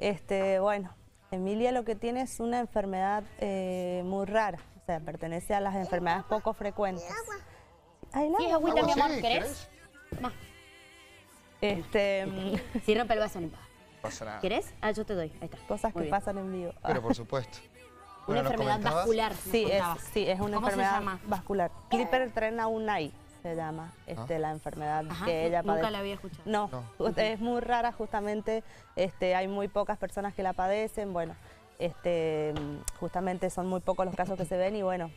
Este, bueno, Emilia lo que tiene es una enfermedad eh, muy rara, o sea, pertenece a las enfermedades poco frecuentes. Ay, Sí, es agüita, mi Agua, amor, ¿querés? Más. Este, Si rompe el vaso, no pasa nada. ¿Querés? Ah, yo te doy. Ahí está. cosas Muy que bien. pasan en vivo. Pero por supuesto. Una Bueno, enfermedad vascular. Sí, es, sí, es una ¿Cómo se enfermedad llama? vascular. Clipper trena unai se llama este, la enfermedad Ajá, que ella nunca padece. la había escuchado. No, No. es muy rara justamente, este, hay muy pocas personas que la padecen, bueno, este, justamente son muy pocos los casos que se ven y bueno,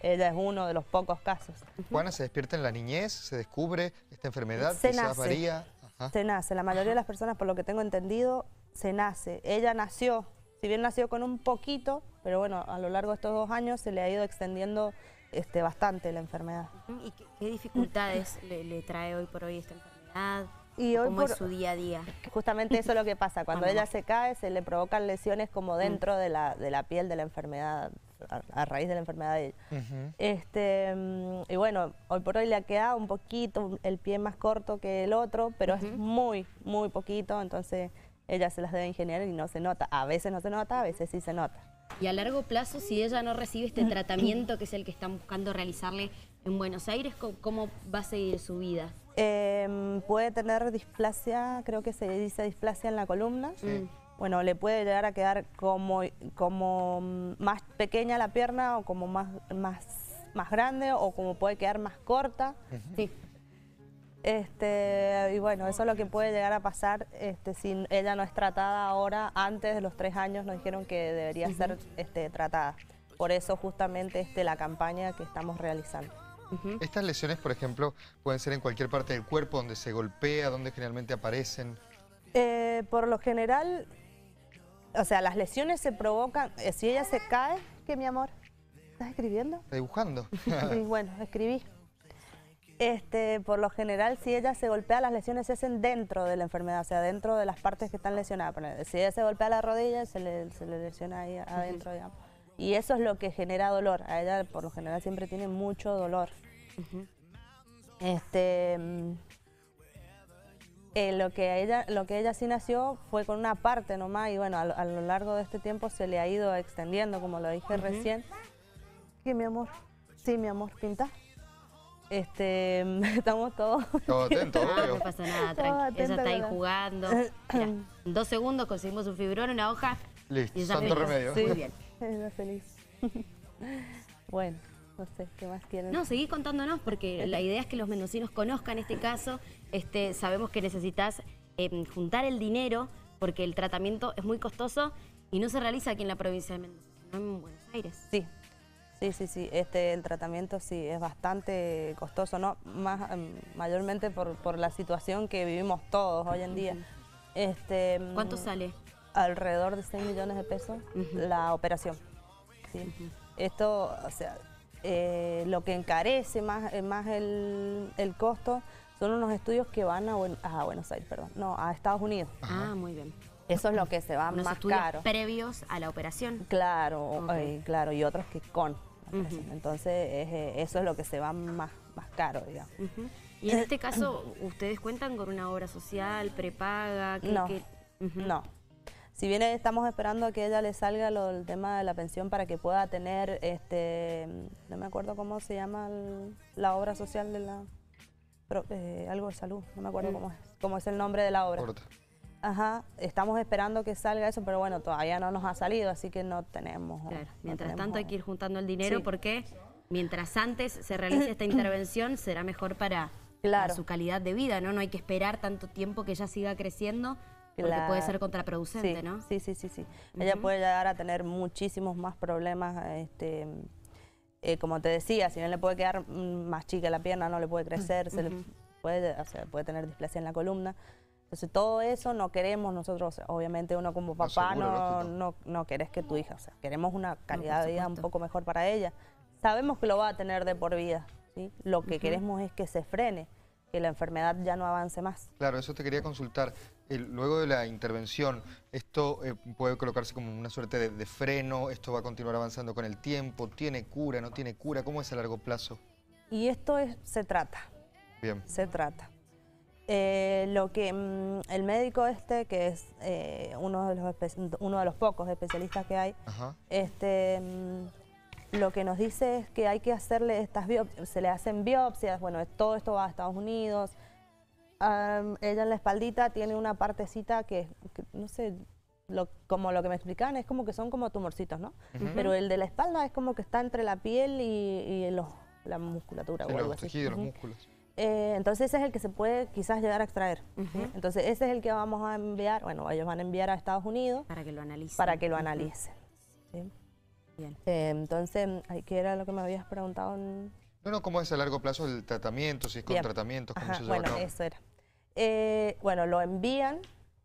ella es uno de los pocos casos. Juana se despierta en la niñez, se descubre esta enfermedad, Se quizás nace. varía. Ajá. Se nace, la mayoría de las personas, por lo que tengo entendido, se nace. Ella nació, si bien nació con un poquito, pero bueno, a lo largo de estos dos años se le ha ido extendiendo este, bastante la enfermedad. ¿Y qué, qué dificultades le, le trae hoy por hoy esta enfermedad? Y hoy ¿Cómo por- es su día a día? Justamente eso es lo que pasa, cuando ella se cae se le provocan lesiones como Mm. dentro de, la, de la piel de la enfermedad, a, a raíz de la enfermedad de ella. Este, mm, y bueno, hoy por hoy le ha quedado un poquito el pie más corto que el otro, pero es muy, muy poquito, entonces ella se las debe ingeniar y no se nota. A veces no se nota, a veces sí se nota. Y a largo plazo, si ella no recibe este tratamiento que es el que están buscando realizarle en Buenos Aires, ¿cómo, va a seguir su vida? Em, puede tener displasia, creo que se dice displasia en la columna. Sí. Bueno, le puede llegar a quedar como, como mm, más pequeña la pierna o como más, más, más grande o como puede quedar más corta. Sí. Este, y bueno, eso es lo que puede llegar a pasar este, si ella no es tratada ahora. Antes de los tres años nos dijeron que debería ser este, tratada. Por eso justamente este, la campaña que estamos realizando. Estas lesiones, por ejemplo, pueden ser en cualquier parte del cuerpo donde se golpea, donde generalmente aparecen. Eh, por lo general, o sea, las lesiones se provocan, eh, si ella se cae, ¿qué mi amor? ¿Estás escribiendo? Está dibujando. Y bueno, escribí. Este, por lo general, si ella se golpea, las lesiones se hacen dentro de la enfermedad, o sea, dentro de las partes que están lesionadas. Si ella se golpea la rodilla, se le, se le lesiona ahí adentro, digamos. Y eso es lo que genera dolor. A ella, por lo general, siempre tiene mucho dolor. Este, mm, eh, lo que a ella, lo que ella sí nació fue con una parte nomás y bueno, a, lo- a lo largo de este tiempo se le ha ido extendiendo, como lo dije recién. ¿Qué, mi amor? Sí, mi amor, pinta. Este, estamos todos. Todo atento, Ah, obvio. no pasa nada, tranqui. Ella está ahí jugando. Mirá, en dos segundos conseguimos un fibrón, una hoja. Listo, y santo feliz. remedio. Sí. Muy bien. Feliz. bueno, no sé, ¿qué más quieren? No, seguí contándonos porque la idea es que los mendocinos conozcan este caso. Este, sabemos que necesitas eh, juntar el dinero porque el tratamiento es muy costoso y no se realiza aquí en la provincia de Mendoza, sino en Buenos Aires. Sí, sí, sí, sí. Este, el tratamiento sí es bastante costoso, ¿no? Más, em, mayormente por, por la situación que vivimos todos hoy en día. Este, mm, ¿Cuánto sale? Alrededor de 6 millones de pesos la operación. ¿sí? Esto, o sea, eh, lo que encarece más, eh, más el, el costo son unos estudios que van a, Buen- a Buenos Aires, perdón, no, a Estados Unidos. Ah, muy bien. Eso es lo que se va Unos más caro. previos a la operación. Claro, eh, claro, y otros que con. Entonces, es, eh, eso es lo que se va más, más caro, digamos. Y en este caso, ¿ustedes cuentan con una obra social, prepaga? ¿Qué- No, no. Si bien estamos esperando a que ella le salga lo, el tema de la pensión para que pueda tener, este, no me acuerdo cómo se llama el- la obra social de la, pro- eh, algo de salud, no me acuerdo cómo es, cómo es el nombre de la obra. Corta. Ajá, estamos esperando que salga eso, pero bueno, todavía no nos ha salido, así que no tenemos. Claro. no Mientras tenemos- tanto hay que ir juntando el dinero Sí. porque mientras antes se realice esta intervención será mejor para, Claro. para su calidad de vida, ¿no? No hay que esperar tanto tiempo que ella siga creciendo porque Claro. puede ser contraproducente, sí, ¿no? Sí, sí, sí, sí. Ella puede llegar a tener muchísimos más problemas, este, eh, como te decía, si bien le puede quedar mm, más chica la pierna, no le puede crecer, se le puede, o sea, puede tener displasia en la columna. Entonces todo eso no queremos nosotros, obviamente uno como papá no, no, no querés que tu hija, o sea, queremos una calidad de vida un poco mejor para ella. Sabemos que lo va a tener de por vida, ¿sí? Lo que queremos es que se frene, que la enfermedad ya no avance más. Claro, eso te quería consultar. El- luego de la intervención, ¿esto eh, puede colocarse como una suerte de, de freno? ¿Esto va a continuar avanzando con el tiempo? ¿Tiene cura? ¿No tiene cura? ¿Cómo es a largo plazo? Y esto es, se trata, Bien. se trata. Eh, lo que mm, el médico este, que es eh, uno, de los uno de los pocos especialistas que hay, este mm, lo que nos dice es que hay que hacerle estas biopsias, se le hacen biopsias, bueno, todo esto va a Estados Unidos. ella en la espaldita tiene una partecita que, no sé, como lo que me explicaban, es como que son como tumorcitos, ¿no? Pero el de la espalda es como que está entre la piel y, la musculatura o algo los tejidos, los músculos. Eh, entonces ese es el que se puede quizás llegar a extraer. Entonces ese es el que vamos a enviar, bueno, ellos van a enviar a Estados Unidos. Para que lo analicen. Para que lo analicen. Bien. Eh, entonces, ¿qué era lo que me habías preguntado? No, no, ¿cómo es a largo plazo el tratamiento? Si es con tratamiento, ¿cómo se lleva Bueno, eso era. Eh, bueno, lo envían,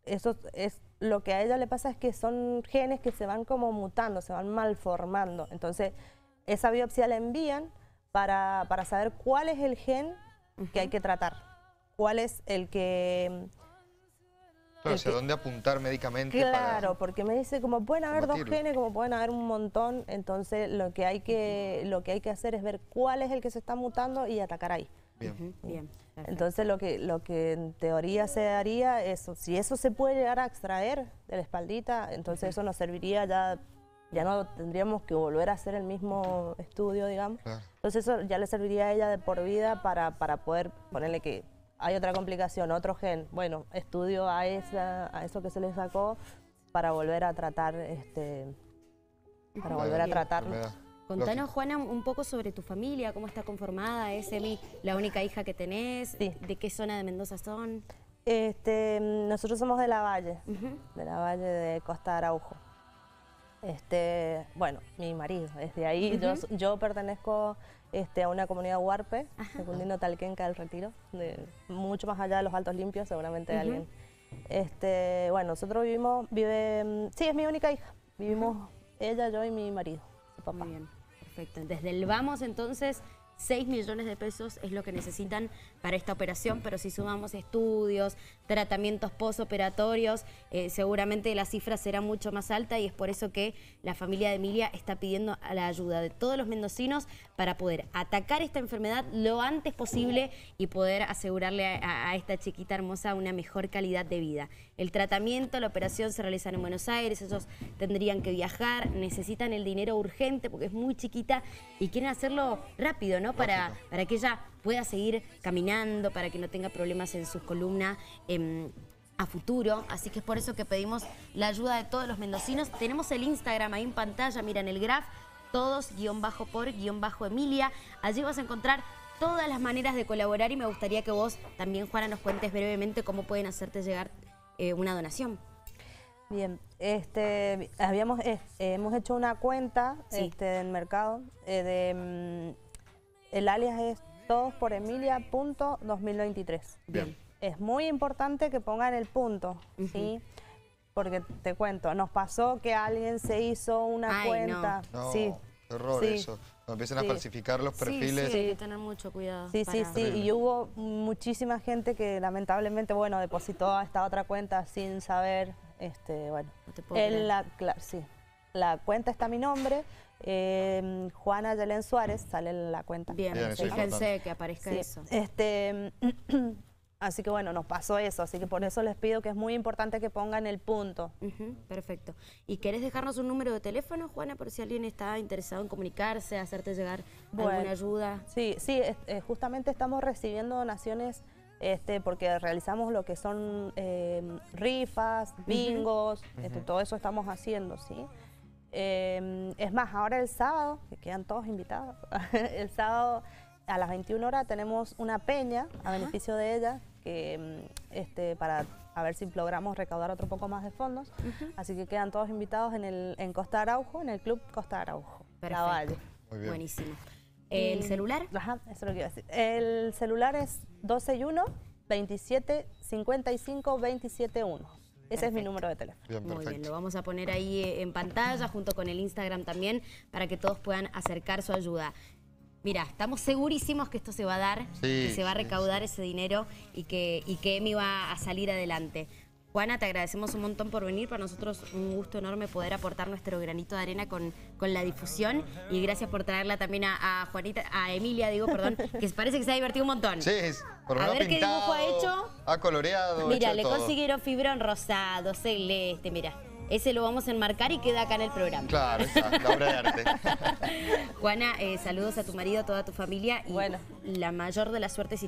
eso es lo que a ella le pasa es que son genes que se van como mutando, se van malformando. Entonces, esa biopsia la envían para, para saber cuál es el gen que hay que tratar. ¿Cuál es el que... Claro, ¿hacia dónde apuntar médicamente? Claro, porque me dice como pueden haber dos genes, como pueden haber un montón, entonces lo que hay que lo que hay que hacer es ver cuál es el que se está mutando y atacar ahí. Bien. Bien. Entonces lo que lo que en teoría se haría es, si eso se puede llegar a extraer de la espaldita, entonces eso nos serviría ya ya no tendríamos que volver a hacer el mismo estudio, digamos. Entonces eso ya le serviría a ella de por vida para, para poder ponerle que hay otra complicación, otro gen. Bueno, estudio a, esa, a eso que se le sacó para volver a tratar, este, para volver a tratarlo. Contanos, Juana, un poco sobre tu familia, cómo está conformada, es Emi la única hija que tenés, de qué zona de Mendoza son. Este, nosotros somos de la Valle, de la Valle de Costa Araujo. Este, bueno, mi marido es de ahí. yo, yo, pertenezco este, a una comunidad huarpe, Secundino Talquenca del Retiro, de, mucho más allá de los Altos Limpios, seguramente alguien. Este, bueno, nosotros vivimos, vive, sí, es mi única hija. Vivimos ella, yo y mi marido, su papá. bien, perfecto. Desde el vamos entonces 6 millones de pesos es lo que necesitan para esta operación, pero si sumamos estudios, tratamientos postoperatorios, eh, seguramente la cifra será mucho más alta y es por eso que la familia de Emilia está pidiendo la ayuda de todos los mendocinos para poder atacar esta enfermedad lo antes posible y poder asegurarle a, esta chiquita hermosa una mejor calidad de vida. El tratamiento, la operación se realiza en Buenos Aires, ellos tendrían que viajar, necesitan el dinero urgente porque es muy chiquita y quieren hacerlo rápido, ¿no? Para, para que ella pueda seguir caminando, para que no tenga problemas en sus columnas. Em, a futuro, así que es por eso que pedimos la ayuda de todos los mendocinos. Tenemos el Instagram ahí en pantalla, miren el graph, todos guion bajo por guion bajo Emilia. Allí vas a encontrar todas las maneras de colaborar y me gustaría que vos también, Juana, nos cuentes brevemente cómo pueden hacerte llegar eh, una donación. Bien, este, habíamos, eh, hemos hecho una cuenta este, del mercado eh, de mm, el alias es todos por Emilia.2023. Bien. Es muy importante que pongan el punto, ¿sí? Porque te cuento, nos pasó que alguien se hizo una cuenta. No. sí. Qué horror eso. Cuando empiezan a falsificar los perfiles. Sí, hay que tener mucho cuidado. Sí, sí, sí. Y hubo muchísima gente que lamentablemente, bueno, depositó a esta otra cuenta sin saber, este, bueno. la, sí. La cuenta está a mi nombre, eh, Juana Yelén Suárez, sale en la cuenta. Bien, fíjense que aparezca eso. Este, así que bueno, nos pasó eso, así que por eso les pido que es muy importante que pongan el punto. perfecto. ¿Y querés dejarnos un número de teléfono, Juana, por si alguien está interesado en comunicarse, hacerte llegar alguna ayuda? Sí, sí, eh, justamente estamos recibiendo donaciones este, porque realizamos lo que son eh, rifas, bingos, este, todo eso estamos haciendo, ¿sí? Em, es más, ahora el sábado, que quedan todos invitados, el sábado a las 21 horas tenemos una peña a beneficio de ella, que em, este, para a ver si logramos recaudar otro poco más de fondos. Así que quedan todos invitados en, el, en Costa Araujo, en el Club Costa Araujo, La Valle. Buenísimo. ¿El celular? Ajá, eso es lo que iba a decir. El celular es 121 27 55 271. Ese es mi número de teléfono. Muy bien, lo vamos a poner ahí eh, en pantalla junto con el Instagram también para que todos puedan acercar su ayuda. Mira, estamos segurísimos que esto se va a dar, que se va a recaudar ese dinero y que, y que Emi va a salir adelante. Juana, te agradecemos un montón por venir. Para nosotros un gusto enorme poder aportar nuestro granito de arena con, con la difusión. Y gracias por traerla también a, Juanita, a Emilia, digo, perdón, que parece que se ha divertido un montón. Sí, por A ver qué dibujo ha hecho. Ha coloreado. Mira, le consiguieron fibrón rosado, celeste, mira. Ese lo vamos a enmarcar y queda acá en el programa. Claro, está, la obra de arte. Juana, eh, saludos a tu marido, a toda tu familia y bueno. la mayor de las suertes.